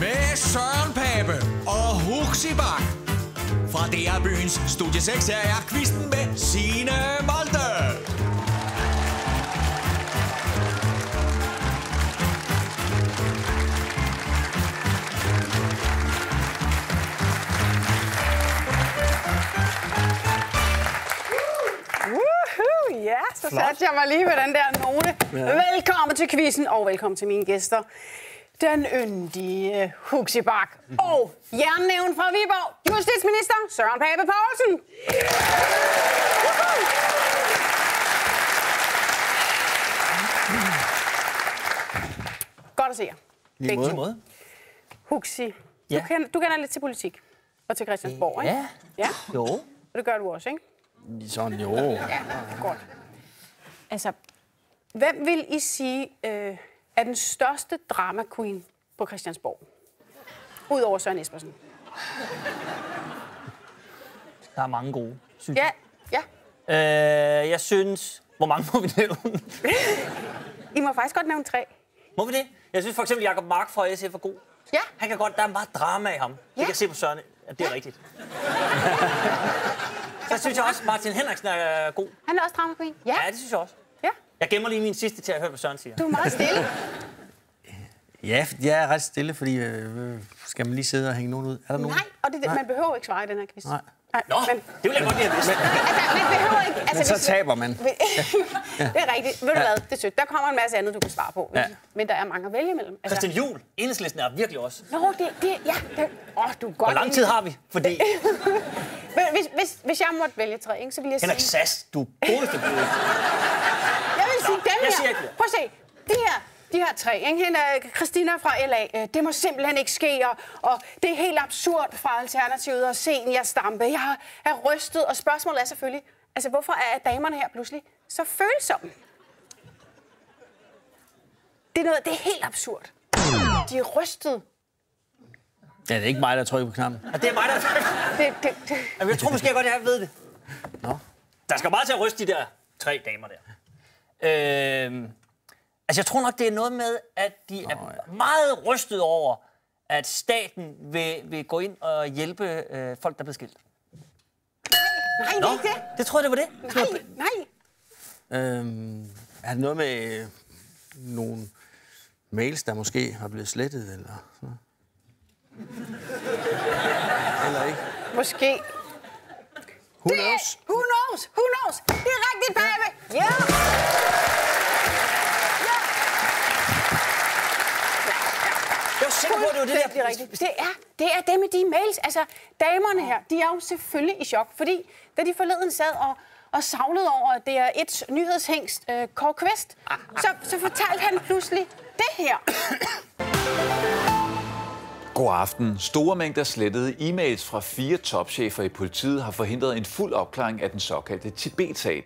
Med Søren Pape og Huxi Bak. Fra DR Byens Studie 6 er jeg kvisten med Signe Molde. Woohoo! Ja, så satte jeg mig lige ved den der note. Ja. Velkommen til quizzen, og velkommen til mine gæster. Den yndige Huxi Bak og jernnævn fra Viborg, justitsminister Søren Pape Poulsen. Woohoo! Godt at se jer. Begge måde. Huxi, du, Ja. kender, du kender lidt til politik og til Christiansborg, ikke? Ja. Ja, Jo. og det gør du også, ikke? Sådan jo. Ja, godt. Altså, hvem vil I sige øh, er den største drama queen på Christiansborg? Udover Søren Espersen. Der er mange gode, synes Ja, ja. jeg. Øh, jeg synes... Hvor mange må vi nævne? I må faktisk godt nævne tre. må vi det? Jeg synes for eksempel, Jacob Mark fra SF er god. Ja. Han kan godt... Der er meget drama i ham. Ja. Ja. Det kan jeg se på Søren, at det er rigtigt. Så synes jeg også, Martin Henriksen er god. Han er også drama queen. Ja, Ja, det synes jeg også. Ja. Jeg gemmer lige min sidste til at høre, hvad Søren siger. Du er meget stille. Ja, jeg er ret stille, fordi øh, skal man lige sidde og hænge nogen ud? Er der nogen? Nej, og det, man behøver ikke svare i den her quiz. Nej. Nej, Nå, men, det vil jeg godt lige have vidst. altså, man behøver ikke... Altså, Men så hvis- taber man. det er rigtigt. Ved du hvad? Det er sødt. Der kommer en masse andet, du kan svare på. Ja. Men der er mange at vælge imellem. Altså, Christian Juhl, enhedslisten er virkelig også. Nå, det, det, ja, det, åh, du er godt. Hvor lang tid har vi? Fordi Men hvis, hvis, hvis jeg måtte vælge tre, ikke, så ville jeg Henrik sige... Sass, du er godeste Jeg vil sige dem jeg her. siger. Prøv at se. De her, de her tre, ikke? Hende er Christina fra LA. øh, Det må simpelthen ikke ske, og, og det er helt absurd fra Alternativet og Senior Stampe. Jeg er rystet, og spørgsmålet er selvfølgelig, altså hvorfor er damerne her pludselig så følsomme? Det er, noget, det er helt absurd. De er rystet. Ja, det er ikke mig, der trykker på knappen. Og det er mig, der... Det, det, det. Jamen, jeg tror måske jeg godt, jeg ved det. Nå. Der skal meget til at ryste de der tre damer der. Øhm, altså, jeg tror nok, det er noget med, at de er meget rystet over, at staten vil, vil gå ind og hjælpe øh, folk, der er blevet skilt. Nej, det er ikke det. det tror jeg, det var det. Nej, nej. Øhm, er det noget med øh, nogle mails, der måske har blevet slettet, eller sådan? Eller ikke? Måske. Who Det, knows? who knows? Who knows? Det er rigtigt, baby. Ja. Jeg var sikker på, at det var det der. Er rigtigt. Det er, det er dem med de mails. Altså, damerne her, de er jo selvfølgelig i chok, fordi da de forleden sad og, og savlede over, at det er et nyhedshængst, øh, Kåre Kvist, så, så fortalte han pludselig det her. God aften. Store mængder slettede e-mails fra fire topchefer i politiet har forhindret en fuld opklaring af den såkaldte Tibet-sag.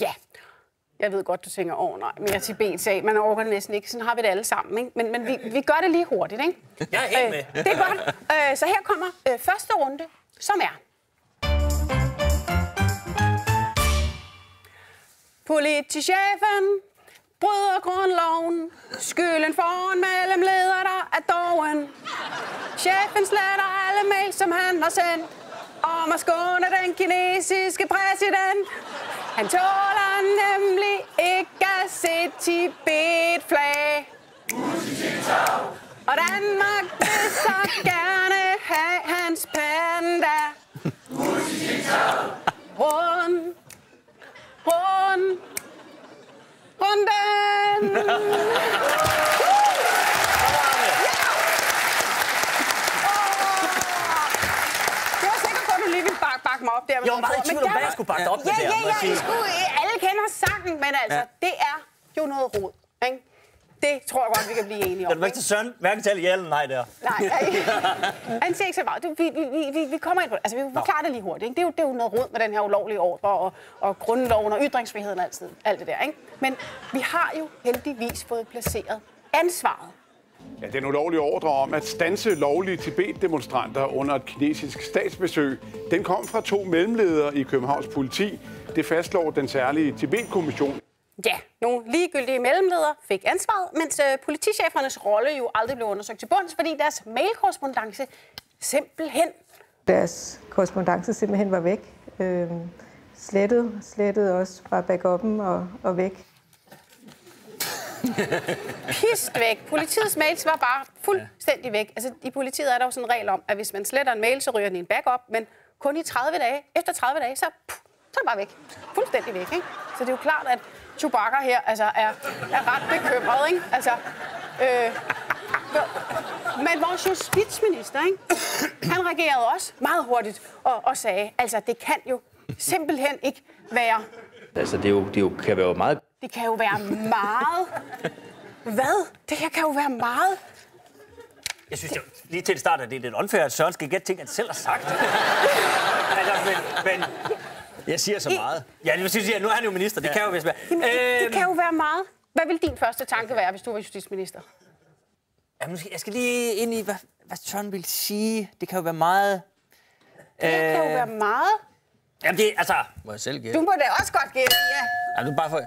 Ja, jeg ved godt, du tænker, åh nej, mere Tibet-sag, man overgår det næsten ikke. Sådan har vi det alle sammen, ikke? Men, men vi, vi gør det lige hurtigt, ikke? Jeg er helt med. Øh, det er godt. Øh, så her kommer øh, første runde, som er... Politichefen bryder grundloven. Skylden foran mellem leder der er doven. Chefen sletter alle mails, som han har sendt. Om at skåne den kinesiske præsident. Han tåler nemlig ikke at se Tibet-flag. Og Danmark vil så gerne have hans panda. Rund, rund, runden. Jeg var sikker på, bakke, bakke mig op der. med Jeg var meget i tvivl om, hvad jeg skulle bakke dig op med ja, der, Ja, ja, sige. I skulle, alle kender sangen, men altså, Ja. det er jo noget rod. Ikke? Det tror jeg godt, vi kan blive enige om. du ikke til Søren? Hverken til ja eller nej der. Nej, han siger ikke så meget. Du, vi, vi, vi, vi kommer ind på det. Altså, vi forklarer det lige hurtigt. Ikke? Det, er jo, det er jo noget rod med den her ulovlige ordre og, og grundloven og ytringsfriheden og alt det der. Ikke? Men vi har jo heldigvis fået placeret ansvaret. Ja, den ulovlige ordre om at stanse lovlige Tibet-demonstranter under et kinesisk statsbesøg, den kom fra to mellemledere i Københavns politi. Det fastslår den særlige Tibet-kommission. ja, nogle ligegyldige mellemledere fik ansvaret, mens øh, politichefernes rolle jo aldrig blev undersøgt til bunds, fordi deres mailkorrespondence simpelthen Deres korrespondence simpelthen var væk. Øh, slettet, slettet også fra backuppen og, og væk pist væk. Politiets mails var bare fuldstændig væk. Altså, i politiet er der jo sådan en regel om, at hvis man sletter en mail, så ryger den i en backup, men kun i 30 dage. Efter 30 dage, så, puh, så er den bare væk. Fuldstændig væk, ikke? Så det er jo klart, at Chewbacca her altså, er, er ret bekymret, ikke? Altså, øh, men vores justitsminister, ikke? han reagerede også meget hurtigt og, og sagde, altså det kan jo simpelthen ikke være, Altså, det, er jo, det er jo, kan være jo meget det kan jo være meget. Hvad? Det her kan jo være meget. Jeg synes, det, er- lige til start, at det er lidt unfair, at Søren skal gætte ting, han selv har sagt. altså, men, men, Jeg siger så meget. ja, det vil sige, at nu er han jo minister. Det kan jo være. Jamen, det, det Øhm, kan jo være meget. Hvad vil din første tanke være, hvis du var justitsminister? Ja, måske, jeg skal lige ind i, hvad, hvad Søren vil sige. Det kan jo være meget... Det her kan jo være meget. Jamen, det, altså, Må jeg selv Du gætte? må da også godt gætte, ja. Ja, nu bare for...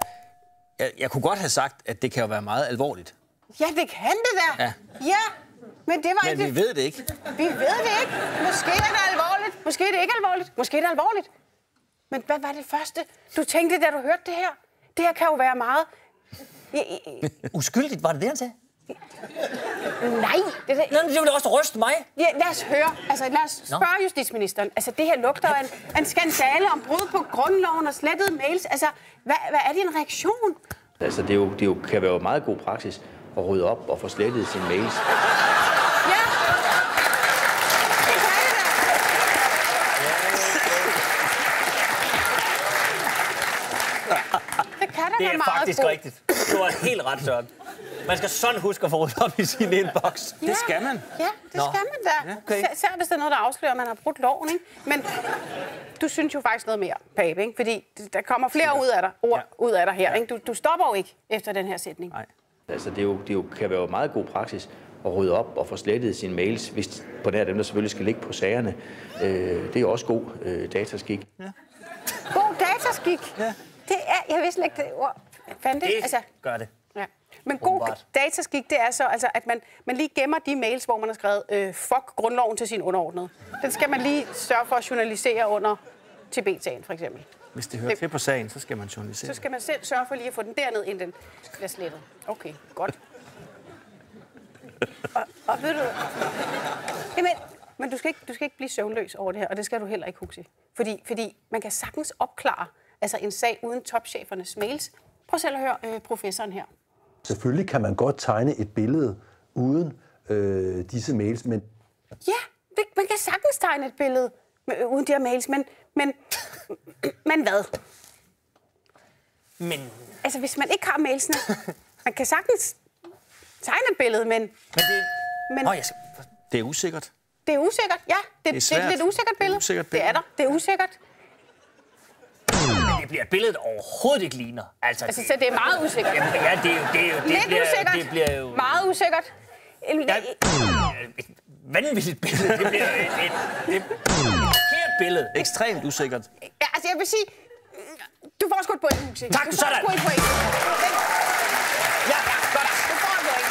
jeg, jeg kunne godt have sagt, at det kan jo være meget alvorligt. Ja, det kan det da. Ja. ja. Men det var Men ikke... vi ved det ikke. vi ved det ikke. Måske er det alvorligt. Måske er det ikke alvorligt. Måske er det alvorligt. Men hvad var det første, du tænkte, da du hørte det her? Det her kan jo være meget... Uskyldigt, var det det, han sagde? Nej, det, er- Nå, det ville også ryste mig. Ja, lad os høre. Altså, lad os spørge justitsministeren. Altså, det her lugter af en, en skandale om brud på grundloven og slettede mails. Altså, hvad, hvad er din reaktion? Altså, det, er jo, det er jo, kan være jo meget god praksis at rydde op og få slettet sine mails. Ja. Det kan det da. Det kan da Det være er meget faktisk god. rigtigt. Du har helt ret, Søren. Man skal sådan huske at få ryddet op i sin inbox. Ja. Det skal man. Ja, det Nå. skal man da. Ja, okay. Sær- Især hvis der er noget, der afslører, at man har brudt loven. Ikke? Men du synes jo faktisk noget mere, Pape, ikke? fordi der kommer flere ud af dig, ord Ja. ud af dig her. Ikke? Du, du stopper jo ikke efter den her sætning. Nej. Altså, det, er jo, det er jo, kan være jo meget god praksis at rydde op og få slettet sine mails, hvis på nær dem, der selvfølgelig skal ligge på sagerne. Øh, det er jo også god øh, dataskik. God dataskik. Ja. Det er, jeg vidste slet ikke det ord. Fandt det? Det Altså, gør det. Men god Åbenbart. dataskik, det er så, altså, at man, man lige gemmer de mails, hvor man har skrevet øh, fuck grundloven til sin underordnede. Den skal man lige sørge for at journalisere under Tibet-sagen, for eksempel. Hvis det hører til på sagen, så skal man journalisere. Så skal man selv sørge for lige at få den derned, inden den bliver slettet. Okay, godt. Og, og ved du... Jamen, men du skal, ikke, du skal ikke blive søvnløs over det her, og det skal du heller ikke, Huxi. Fordi, fordi man kan sagtens opklare altså en sag uden topchefernes mails. Prøv selv at høre øh, professoren her. Selvfølgelig kan man godt tegne et billede uden øh, disse mails, men Ja, det, man kan sagtens tegne et billede med, uden de her mails, men, men, men hvad? Men, Altså, hvis man ikke har mailsene, man kan sagtens tegne et billede, men, men det... men Nå, jeg skal... Det er usikkert. det er usikkert. Ja, det, det, er, det er et lidt usikkert Det er billede. usikkert Det billede. er der. Det er usikkert. Det bliver et billede, der overhovedet ikke ligner. Altså, Altså, så det er meget usikkert. Jamen, ja, det er jo... Det, er jo, det Lidt bliver, usikkert. Det bliver jo... Meget usikkert. En- Ja, et vanvittigt billede. Det bliver et, et, et, et forkert billede. Ekstremt usikkert. Ja, altså, jeg vil sige, du får sgu et point, Huxi. Tak, du får sådan. sgu et point. Ja, godt. Du får et point.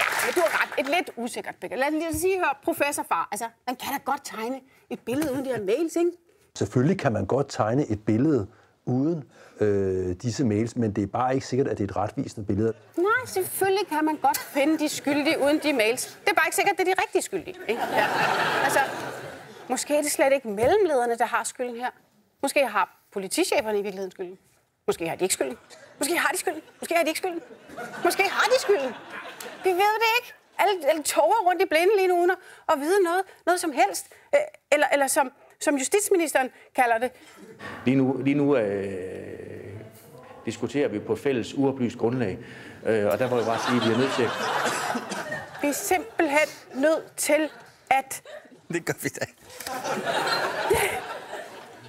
Ja, men du har ret. Et lidt usikkert billede. Lad os lige sige, hør, professor far. Altså, man kan da godt tegne et billede uden de her mails, ikke? Selvfølgelig kan man godt tegne et billede uden øh, disse mails, men det er bare ikke sikkert, at det er et retvisende billede. Nej, selvfølgelig kan man godt finde de skyldige uden de mails. Det er bare ikke sikkert, at det er de rigtige skyldige. Ikke? Ja. Altså, måske er det slet ikke mellemlederne, der har skylden her. Måske har politicheferne i virkeligheden skylden. Måske har de ikke skylden. Måske har de skylden. Måske har de ikke skylden. Måske har de skylden. Vi ved det ikke. Alle, alle toger rundt i blinde lige nu, uden at, vide noget, noget som helst. Øh, eller, eller som, som justitsministeren kalder det. Lige nu, lige nu øh, diskuterer vi på fælles uoplyst grundlag, øh, og der må jeg bare sige, at vi er nødt til Vi er simpelthen nødt til at Det gør vi da.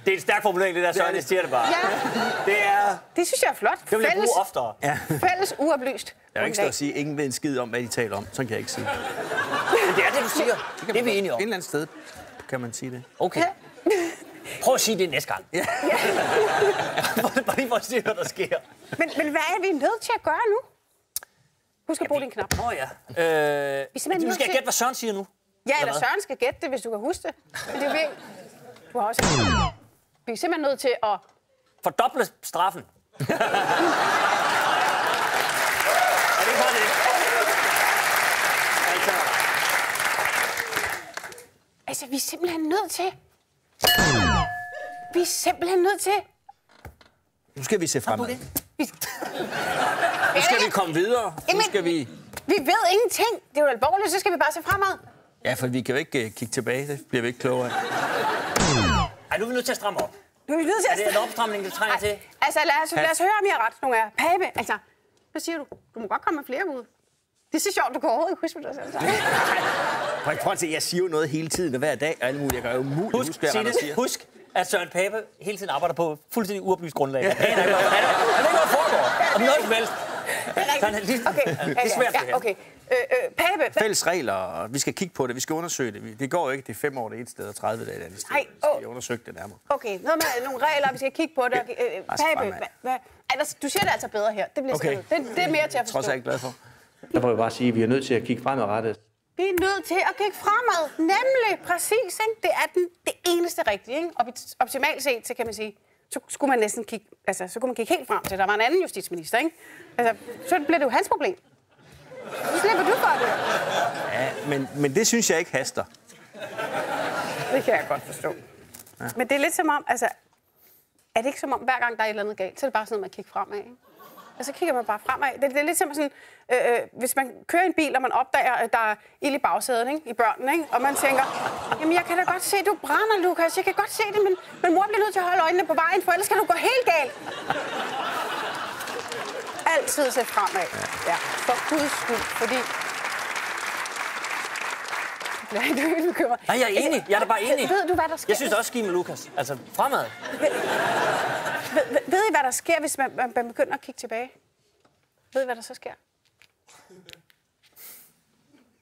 Det er en stærk formulering, det der, Søren. Jeg siger det bare. Ja, Det er... det synes jeg er flot. Det vil jeg bruge oftere. Ja. fælles uoplyst. Jeg vil ikke stå og sige, at ingen ved en skid om, hvad de taler om. Sådan kan jeg ikke sige. Men det er det, du siger. Det er vi enige om. Et eller andet sted kan man sige det. Okay. Ja. Prøv at sige det næste gang. Ja. Bare lige for at se, hvad der sker. Men, men hvad er vi nødt til at gøre nu? Husk at bruge din knap. Åh oh, ja. Øh, Vi er nødt skal jeg til- gætte, hvad Søren siger nu. Ja, eller? Søren skal gætte det, hvis du kan huske det. Men det er virkelig... Du har også... Vi er simpelthen nødt til at... Fordoble straffen. er det bare det? Altså, Altså, vi er simpelthen nødt til... Vi er simpelthen nødt til... Nu skal vi se fremad. Vi... Nu skal vi komme videre. Nu Jamen- skal vi... Vi ved ingenting. Det er jo alvorligt, så skal vi bare se fremad. Ja, for vi kan jo ikke uh, kigge tilbage. Det bliver vi ikke klogere af. ej, nu er vi nødt til at stramme op. Nu er vi nødt til Er at... det en opstramning, det trænger til? Altså, lad os, lad os høre, om jeg har ret, nogle af jer. Pape, altså, hvad siger du? Du må godt komme med flere bud. Det er så sjovt, du kan overhovedet huske, hvad du selv sagde. Prøv, at se, jeg siger jo noget hele tiden og hver dag og alt muligt. Jeg kan jo umuligt Husk, huske, hvad Anders siger. Husk, at Søren Pape hele tiden arbejder på fuldstændig uoplyst grundlag. Han aner ikke, hvad han han ved ikke, hvad der foregår. Om noget som helst. Så han er lige, Okay, det er svært, ja, okay. Øh, øh, Pape, Fælles regler, vi skal kigge på det. Vi skal undersøge det. Det går jo ikke. Det er fem år det ene sted og 30 dage det andet sted. Ej, Vi skal oh. undersøge det nærmere. okay, noget med nogle regler, vi skal kigge på det. Okay, øh, Altså, Pape, hvad, Anders, du siger det altså bedre her. Det bliver Okay. okay. det, det er mere til at Trods forstå. er jeg glad for. Der må jeg bare sige, at vi er nødt til at kigge fremadrettet. Vi er nødt til at kigge fremad. Nemlig, præcis. Ikke? Det er den, eneste rigtige. Ikke? Op- Optimalt set, så kan man sige, så skulle man næsten kigge, altså, så kunne man kigge helt frem til, at der var en anden justitsminister. Ikke? Altså, så bliver det jo hans problem. Så slipper du for det. Ja, men, men det synes jeg ikke haster. Det kan jeg godt forstå. Ja. Men det er lidt som om, altså, er det ikke som om, hver gang der er et eller andet galt, så er det bare sådan noget, man kigger fremad, ikke? Og så kigger man bare fremad. Det, det er lidt som sådan, øh, øh, hvis man kører i en bil, og man opdager, at der er ild i bagsædet, ikke? i børnene, ikke? og man tænker, jamen jeg kan da godt se, du brænder, Lukas, jeg kan godt se det, men, men mor bliver nødt til at holde øjnene på vejen, for ellers kan du gå helt galt. Altid se fremad. Ja, for guds skyld, fordi... Er ikke bekymret. Nej, jeg er enig. Jeg er da bare enig. Ved du, hvad der sker? Jeg synes også, med Lukas. Altså, fremad. Ved, ved, ved I, hvad der sker, hvis man, man, man begynder at kigge tilbage? Ved I, hvad der så sker?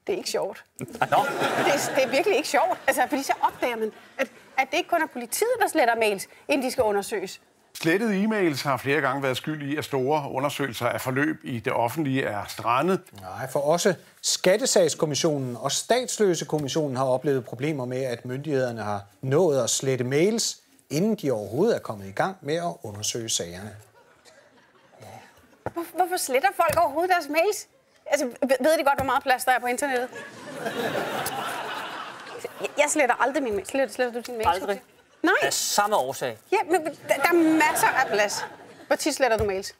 Det er ikke sjovt. Nå, Det er, det er virkelig ikke sjovt. Altså, fordi så opdager man, at, at det ikke kun er politiet, der sletter mails, inden de skal undersøges. Slettede e-mails har flere gange været skyld i, at store undersøgelser af forløb i det offentlige er strandet. Nej, for også Skattesagskommissionen og Statsløsekommissionen har oplevet problemer med, at myndighederne har nået at slette mails, inden de overhovedet er kommet i gang med at undersøge sagerne. Hvor, hvorfor sletter folk overhovedet deres mails? Altså, ved de godt, hvor meget plads der er på internettet? Jeg, jeg sletter aldrig min mail. Sletter, sletter du din mail? Aldrig. Nej. af samme årsag. Ja, men der, der er masser af plads. Hvor tit sletter du mails?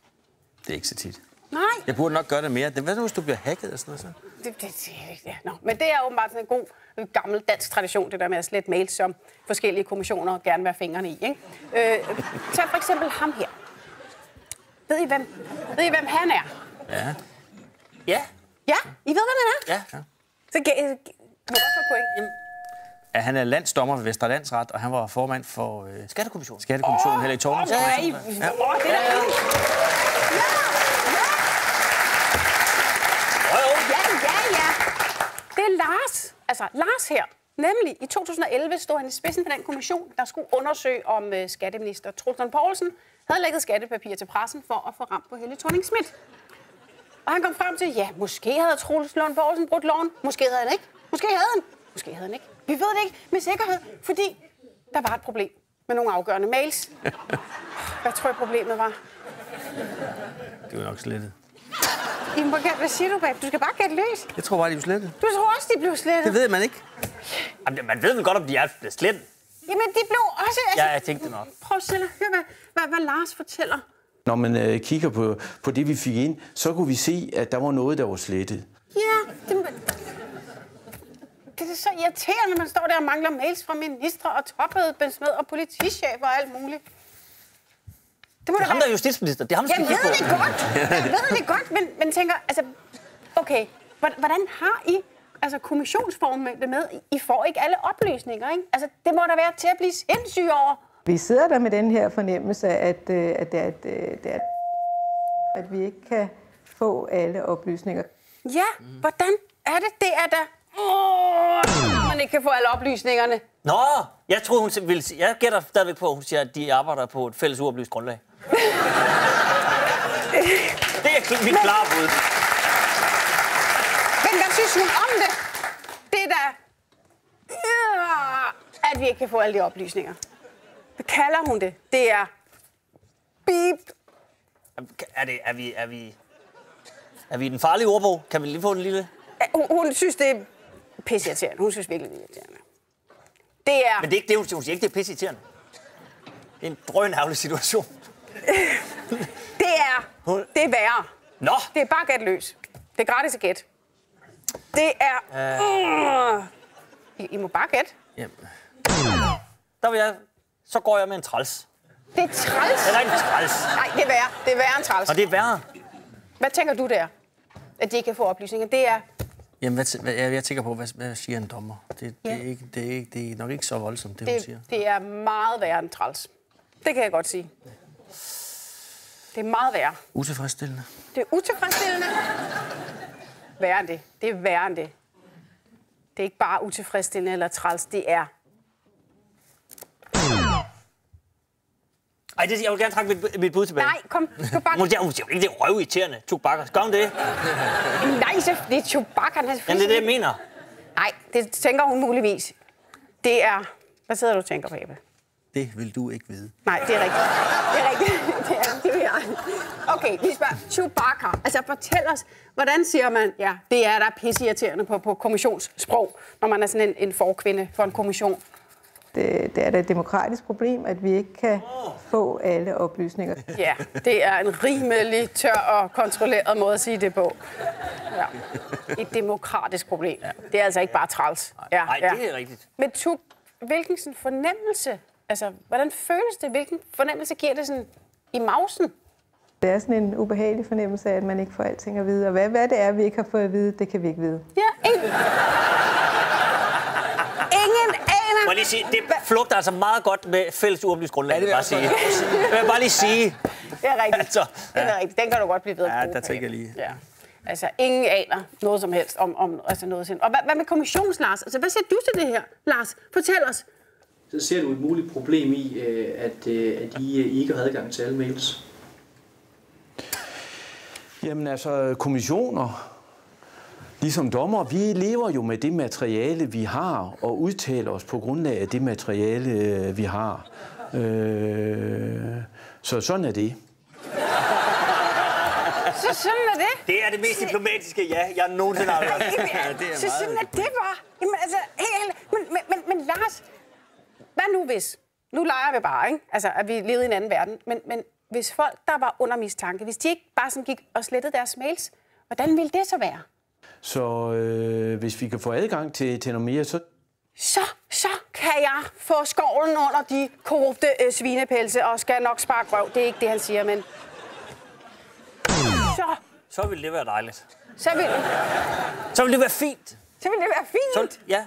Det er ikke så tit. Nej. Jeg burde nok gøre det mere. Det- Hvad nu, hvis du bliver hacket og sådan noget? Så? Det, det, det, ja. Nå. Men det er åbenbart sådan en god, gammel dansk tradition, det der med at slette mails, som forskellige kommissioner gerne vil have fingrene i. Ikke? Øh, tag for eksempel ham her. Ved I, hvem, ved I, hvem han er? Ja. Ja. Ja, I ved, hvem han er? Ja. Så kan godt få point. Jamen, ja. Han er landsdommer ved Vestre Landsret, og han var formand for øh, Skattekommissionen. Skattekommissionen, oh, heller i Tornens. Ja, I, ja. Åh, det er da fint. Ja, ja. Ja, ja, ja. Det er Lars. Altså, Lars her. Nemlig, i 2011 stod han i spidsen for den kommission, der skulle undersøge, om uh, skatteminister Troels Lund Poulsen havde lægget skattepapirer til pressen for at få ramt på Helle thorning Schmidt. Og han kom frem til, ja, måske havde Troels Lund Poulsen brudt loven. Måske havde han ikke. Måske havde han. Måske havde han ikke. Vi ved det ikke med sikkerhed, fordi der var et problem med nogle afgørende mails. Hvad tror jeg problemet var? Det var nok slettet. Gætte, hvad siger du, babe? Du skal bare gætte løs. Jeg tror bare, de var slettet. Du tror også, de blev slettet. Det ved man ikke. Jamen, man ved vel godt, om de er blevet slettet. Jamen, de blev også... Altså, Ja, jeg tænkte det nok. Prøv selv at høre, hvad, hvad, hvad Lars fortæller. Når man øh, kigger på, på det, vi fik ind, så kunne vi se, at der var noget, der var slettet. Ja, det, det er så irriterende, når man står der og mangler mails fra ministre og topembedsmænd og politichefer og alt muligt. Det, må Det er ham, der er justitsminister. Det er ham, der Jeg ved det godt. Jeg ved det godt, men, men tænker, altså, okay, hvordan hvordan har I altså kommissionsformændene med? I får ikke alle oplysninger, ikke? Altså, det må da være til at blive sindssyg over. Vi sidder der med den her fornemmelse, at, øh, at, det er, at, øh, det er, at vi ikke kan få alle oplysninger. Ja, hvordan er det? Det er da... Åh, man ikke kan få alle oplysningerne. Nå, jeg troede, hun sige... Jeg gætter stadigvæk på, at hun siger, at de arbejder på et fælles uoplyst grundlag. det er mit klare bud. Men hvad synes hun om det? Det er da... Øh, at vi ikke kan få alle de oplysninger. Hvad kalder hun det? Det er... Beep. Er, det, er, vi, er, vi, er vi i den farlige ordbog? Kan vi lige få en lille... Hun, hun synes, det er pisseirriterende. Hun synes virkelig, det er irriterende. Det er... Men det er ikke det, hun siger. Hun siger ikke, det er pisseirriterende. Det er en drønærvelig situation. Det er... Hun- Det er værre. Nå! Det er bare gæt løs. Det er gratis at gætte. Det er... Øh. I, I må bare gætte. Der vil jeg... Så går jeg med en træls. Det er træls. Det er rigtig træls. Nej, det er værre. Det er værre end træls. Og det er værre. Hvad tænker du der? At de ikke kan få oplysninger? Det er... Jamen, hvad, hvad, jeg, tænker på, hvad, hvad siger en dommer? Det, det, er ikke, det, er ikke, det er nok ikke så voldsomt, det, hun siger. Det, det er meget værre end træls. Det kan jeg godt sige. Det er meget værre. Utilfredsstillende. Det er utilfredsstillende. Værre end det. Det er værre end det. Det er ikke bare utilfredsstillende eller træls. Det er... Ej, det, jeg vil gerne trække mit, mit bud tilbage. Nej, kom. Bare... Hun siger, hun siger ikke, det er røvirriterende. Bakker. Gør hun det? Nej, så det er Chewbacca. Han er Jamen, det er det, jeg mener. Nej, det tænker hun muligvis. Det er... Hvad sidder du og tænker på, Ebbe? Det vil du ikke vide. Nej, det er rigtigt. Det er rigtigt. Det er, det er. Okay, vi spørger Chewbacca. Altså, fortæl os, hvordan siger man, ja, det er der pisseirriterende på, på kommissionssprog, når man er sådan en, en forkvinde for en kommission. Det, det er da et demokratisk problem, at vi ikke kan få alle oplysninger. Ja, det er en rimelig tør og kontrolleret måde at sige det på. Ja. Et demokratisk problem. Det er altså ikke bare træls. Ja, Nej, ja. det er rigtigt. Men tu, hvilken sådan fornemmelse, altså, hvordan føles det? Hvilken fornemmelse giver det sådan i mausen? Det er sådan en ubehagelig fornemmelse af, at man ikke får alting at vide. Og hvad, hvad det er, vi ikke har fået at vide, det kan vi ikke vide. Ja, ingen... jeg lige sige, det flugter altså meget godt med fælles uoplyst grundlag. Ja, det vil jeg jeg bare sige. Det vil jeg bare lige sige. Det er rigtigt. Altså, det er rigtigt. Den kan du godt blive ved at Ja, der tænker jeg lige. Ja. Altså, ingen aner noget som helst om, om altså noget sind. Og hvad, hvad med kommissions, Lars? Altså, hvad siger du til det her, Lars? Fortæl os. Så ser du et muligt problem i, øh, at, øh, at I øh, ikke har adgang til alle mails? Jamen altså, kommissioner, ligesom dommer, vi lever jo med det materiale, vi har, og udtaler os på grundlag af det materiale, øh, vi har. Øh, så sådan er det. Så sådan er det. Det er det mest diplomatiske ja, jeg nogensinde har hørt. Er så sådan er det bare. Jamen, altså, helt, helt, men, men, men, men Lars, hvad nu hvis? Nu leger vi bare, ikke? Altså, at vi levede i en anden verden. Men, men hvis folk, der var under mistanke, hvis de ikke bare sådan gik og slettede deres mails, hvordan ville det så være? Så øh, hvis vi kan få adgang til, til noget mere, så Så, så kan jeg få skovlen under de korrupte øh, svinepelse og skal nok sparke røv. Det er ikke det, han siger, men... Så, Så vil det være dejligt. så vil, Så vil det være fint. så vil det være fint. Så, ja.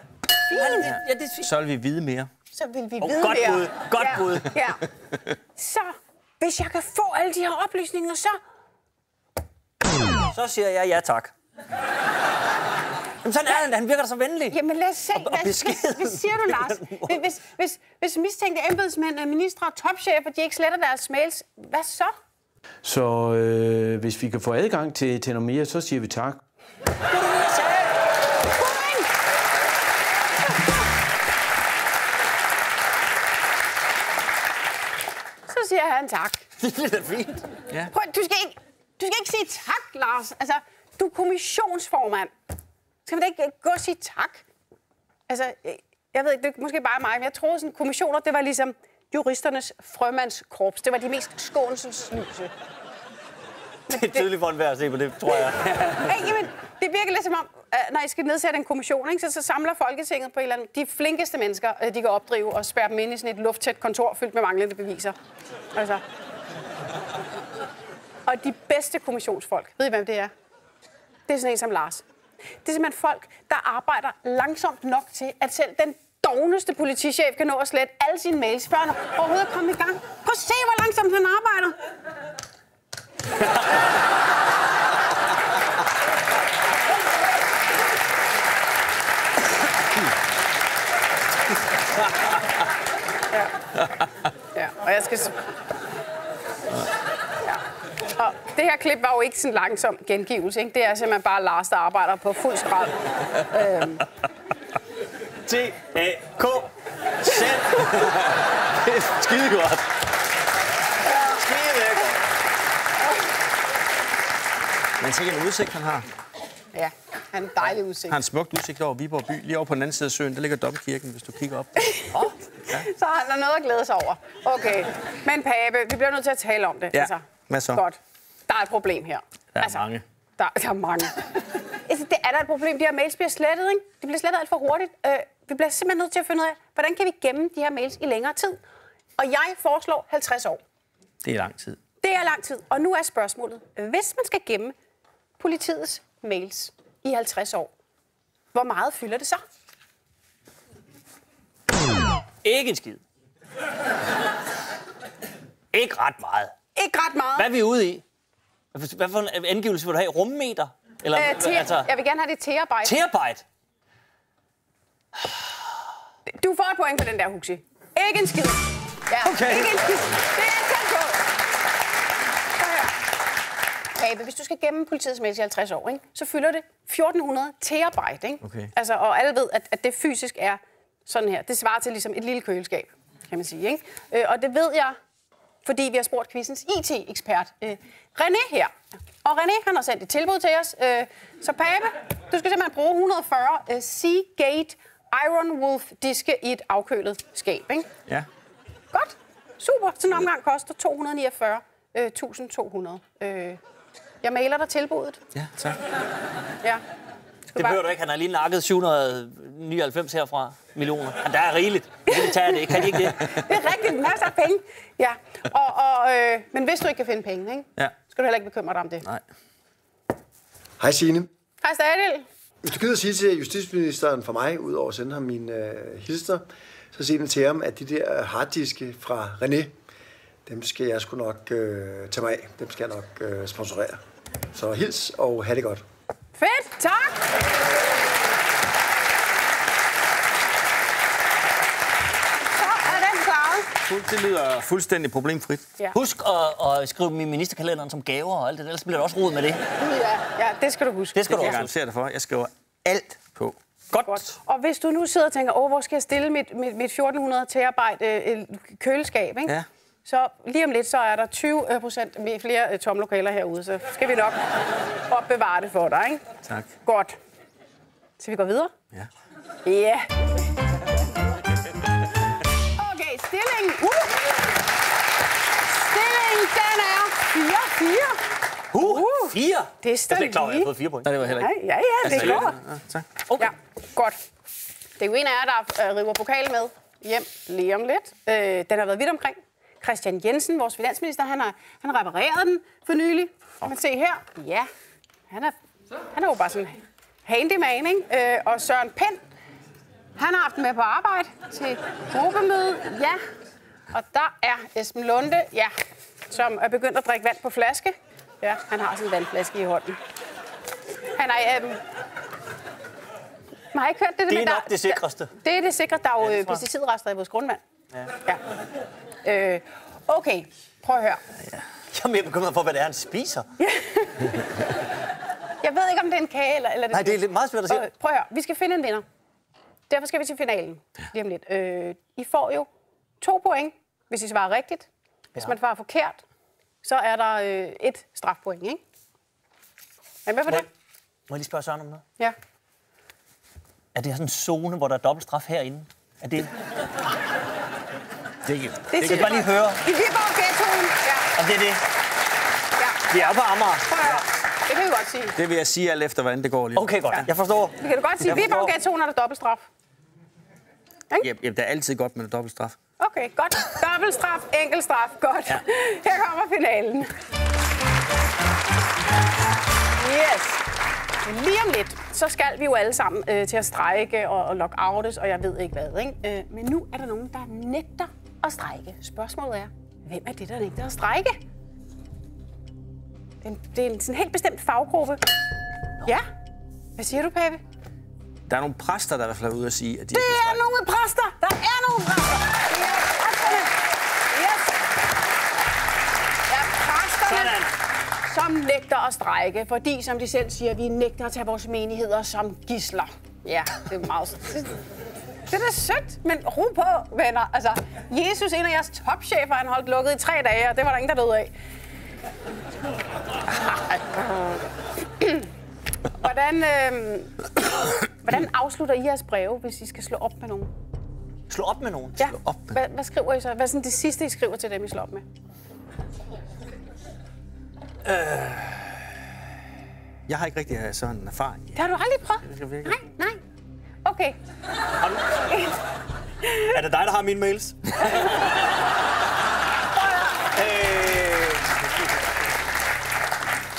Fint. Ja, det er fint. Så vil vi vide mere. Så vil vi Oh, vide godt mere. bud. Godt ja, bud. Ja. Så, hvis jeg kan få alle de her oplysninger, så... Så siger jeg ja tak. Jamen, sådan er han. Han virker da så venlig. Jamen lad os se. Og- og Hvad, hvad, hvad siger du, Lars? Hvis, hvis, hvis, hvis mistænkte embedsmænd, ministre og topchefer, de ikke sletter deres mails, hvad så? Så øh, hvis vi kan få adgang til, til noget mere, så siger vi tak. Så siger han tak. Det er fint. Ja. Prøv, du, skal ikke, du skal ikke sige tak, Lars. Altså, du er kommissionsformand. Skal man da ikke øh, gå og sige tak? Altså, øh, jeg ved ikke, det er måske bare mig, men jeg troede, sådan kommissioner, det var ligesom juristernes frømandskorps. Det var de mest skånselsløse. Det er tydeligt for enhver at se på det, tror jeg. Hey, jamen, det virker lidt som om, at når I skal nedsætte en kommission, ikke, så, så samler Folketinget på en eller anden... De flinkeste mennesker, øh, de kan opdrive og spærre dem ind i sådan et lufttæt kontor fyldt med manglende beviser. Altså. Og de bedste kommissionsfolk, ved I, hvem det er? Det er sådan en som Lars. Det er simpelthen folk, der arbejder langsomt nok til, at selv den dogneste politichef kan nå at slette alle sine mails, før han overhovedet kommer i gang. Prøv at se, hvor langsomt han arbejder. Ja. ja. Og jeg skal... Ja. Og det her klip var jo ikke sådan langsom gengivelse, ikke? Det er simpelthen bare Lars, der arbejder på fuld skrald. øhm, T-A-K. Selv. det er skide godt. Skide lækkert. Men tænk en udsigt, han har. ja, han har en dejlig udsigt. har en smukt udsigt over Viborg by. Lige over på den anden side af søen, der ligger Domkirken, hvis du kigger op. Så har han noget at glæde sig over. Okay. Men Pape, vi bliver nødt til at tale om det. Ja. Hvad så? Godt. Der er et problem her. Der er altså, mange. Der, der er mange. altså, det er der et problem. De her mails bliver slettet, ikke? De bliver slettet alt for hurtigt. Øh, vi bliver simpelthen nødt til at finde ud af, hvordan kan vi gemme de her mails i længere tid? Og jeg foreslår 50 år. Det er lang tid. Det er lang tid. Og nu er spørgsmålet, hvis man skal gemme politiets mails i 50 år, hvor meget fylder det så? Ikke en skid. Ikke ret meget. Ikke ret meget. Hvad er vi ude i? Hvad for en angivelse vil du have? Rummeter? Eller, Øh, te- altså, Jeg vil gerne have det terabyte. terabyte? Du får et point på den der, Huxi. Ikke en skid. Ja, Okay. ikke en skid. Det er tæt på. Pape, hvis du skal gemme politiets mails i 50 år, ikke, så fylder det 1400 terabyte. Ikke? Okay. Altså, og alle ved, at, at det fysisk er sådan her. Det svarer til ligesom et lille køleskab, kan man sige. Ikke? Øh, og det ved jeg, fordi vi har spurgt quizens IT-ekspert, øh, René her. Og René, han har sendt et tilbud til os. Øh, så Pape, du skal simpelthen bruge 140 øh, Seagate Iron Wolf diske i et afkølet skab. Ikke? Ja. Godt. Super. Sådan en omgang koster 249 øh, 1200. Øh, jeg mailer dig tilbuddet. Ja, tak. Ja. Det behøver du ikke. Han har lige nakket 799 herfra millioner. Men der er rigeligt. Kan de tage det? Kan de ikke det? Det er rigtigt. Masser af penge. Ja. Og, og, øh, men hvis du ikke kan finde penge, ikke? Ja. skal du heller ikke bekymre dig om det. Nej. Hej Signe. Hej Stadil. Hvis du gider sige til justitsministeren for mig, udover at sende ham min øh, hilsner, så sig det til ham, at de der harddiske fra René, dem skal jeg sgu nok øh, tage mig af. Dem skal jeg nok øh, sponsorere. Så hils og have det godt. Fedt. Tak. Så er den klaret. Det lyder fuldstændig problemfrit. Ja. Husk at, at skrive dem i ministerkalenderen som gaver og alt det der, ellers bliver der også rod med det. Ja, ja, det skal du huske. Det skal du Jeg også. garanterer dig for. Jeg skriver alt på. Godt. Godt. Og hvis du nu sidder og tænker, åh, hvor skal jeg stille mit, mit, mit 1400 terabyte øh, køleskab, ikke? Ja. Så lige om lidt, så er der 20 øh, procent mere- flere øh, tomme lokaler herude, så skal vi nok opbevare det for dig, ikke? Tak. Godt. Så vi går videre? Ja. Ja. Okay, stillingen. Uh. Stillingen, den er 4-4. Uh, fire. Det er Jeg er klar over, at jeg har fået fire point. Nej, det var heller Ja, ikke. ja, ja, det Altså, går. Ja, tak. Okay. Ja, godt. Det er jo en af jer, der øh, river pokalen med hjem lige om lidt. Øh, den har været vidt omkring. Christian Jensen, vores finansminister, han har, han har repareret den for nylig. Kan man se her? Ja, han er, han er jo bare sådan handyman, ikke? Øh, og Søren Pind, han har haft den med på arbejde til gruppemøde. Ja, og der er Esben Lunde, ja, som er begyndt at drikke vand på flaske. Ja, han har sådan en vandflaske i hånden. Han er, øhm, man har ikke hørt det, Det er men der- nok det sikreste. Der, det er det sikreste. Der er jo Ja, øh, pesticidrester i vores grundvand. Ja. Ja. Øh, okay, prøv at høre. Jeg er mere bekymret for, hvad det er, han spiser. Jeg ved ikke, om det er en kage eller... eller Nej, det er lidt meget svært at sige. Øh, Prøv at høre, vi skal finde en vinder. Derfor skal vi til finalen lige om lidt. Øh, I får jo to point, hvis I svarer rigtigt. Hvis Ja. man svarer forkert, så er der øh, et strafpoint, ikke? Er I med på det? må jeg lige spørge Søren om noget? Ja. Er det sådan en zone, hvor der er dobbelt straf herinde? Er det... Det. Det Jeg skal bare lige høre, I Viborg Ghettoen. Ja, om det er det. ja. Vi er på Amager. Høre. Det kan vi godt sige. Det vil jeg sige alt efter, hvordan det går lige. Okay, godt. Jeg forstår. Vi kan du godt sige, Viborg. Ghettoen er der dobbelt straf. Jamen, jamen, det er altid godt med en dobbelt straf. Okay, godt. Dobbelt straf, enkelt straf. Godt. Ja. Her kommer finalen. Yes. Lige om lidt, så skal vi jo alle sammen øh, til at strejke og, og lockoutes, og jeg ved ikke hvad. Ikke? Øh, men nu er der nogen, der nægter at strække. Spørgsmålet er, hvem er det, der nægter at strække? Det er en, det er en sådan helt bestemt faggruppe. Ja. Hvad siger du, Pape? Der er nogle præster, der er i hvert fald ude at sige, at de Det er, er nogle præster! Der er nogle præster! Yes. Ja, præsterne, som nægter at strække, fordi, som de selv siger, vi nægter at tage vores menigheder som gisler. Ja, det er meget... Det, er da sødt, men ro på, venner. Altså, Jesus, en af jeres topchefer, han holdt lukket i tre dage, og det var der ingen, der døde af. Hvordan, øh, hvordan afslutter I jeres breve, hvis I skal slå op med nogen? Slå op med nogen? Ja. Hvad, hvad skriver I så? Hvad er sådan det sidste, I skriver til dem, I slår op med? Øh, jeg har ikke rigtig øh, sådan en erfaring. Det har du aldrig prøvet? Nej, nej. Okay. Er det dig, der har mine mails?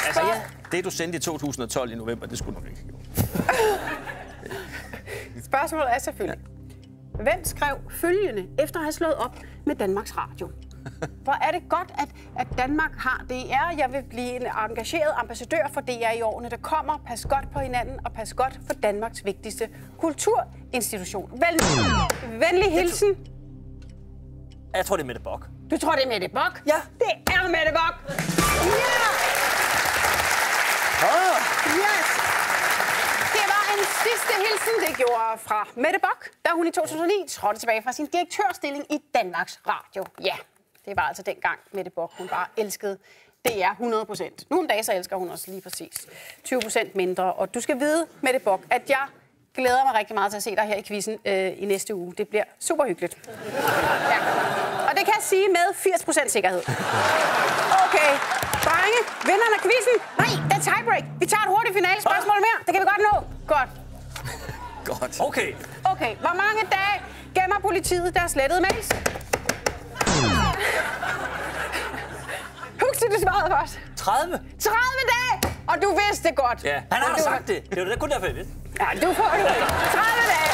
Altså, ja. Det, du sendte i 2012 i november, det skulle du nok ikke have gjort. Spørgsmålet er selvfølgelig, hvem skrev følgende efter at have slået op med Danmarks Radio? Hvor er det godt, at, at Danmark har DR. Jeg vil blive en engageret ambassadør for DR i årene, der kommer. Pas godt på hinanden og pas godt for Danmarks vigtigste kulturinstitution. Vel, venlig hilsen. Jeg tror, det er Mette Bock. Du tror, det er Mette Bock? Ja. Det er Mette Bock. Ja! Ah. Yes! Det var en sidste hilsen, det gjorde fra Mette Bock, da hun i 2009 trådte tilbage fra sin direktørstilling i Danmarks Radio. Ja, det var altså dengang Mette Bock, hun bare elskede DR 100 procent. Nu om dagen så elsker hun også lige præcis 20 procent mindre. Og du skal vide, Mette Bock, at jeg glæder mig rigtig meget til at se dig her i quizzen øh, i næste uge. Det bliver super hyggeligt. Ja. Og det kan jeg sige med 80 procent sikkerhed. Okay, drenge, vinderen af quizzen. Nej, det er tiebreak. Vi tager et hurtigt finale spørgsmål mere. Det kan vi godt nå. Godt. Godt. Okay. Okay, hvor mange dage gemmer politiet deres slettede mails? Husk, du svarede først. 30? 30 dage! Og du vidste det godt. Ja, han har da sagt det. Det var da kun derfor, jeg vidste. Ja, du får det. 30 dage.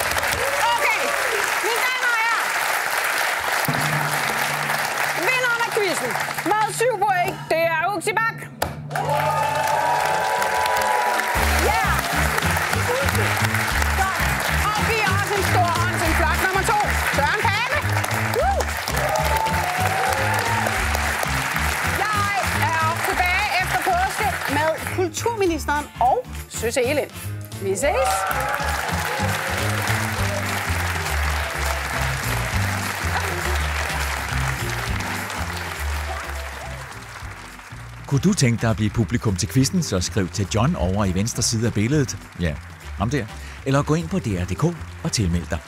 Okay, mine damer og herrer. Vinderen af quizzen med syv point, det er Uxi Bak. Statsministeren og Søs Elin. Vi ses. Kunne du tænke dig at blive publikum til quizzen, så skriv til John over i venstre side af billedet. Ja, ham der. Eller gå ind på dr.dk og tilmeld dig.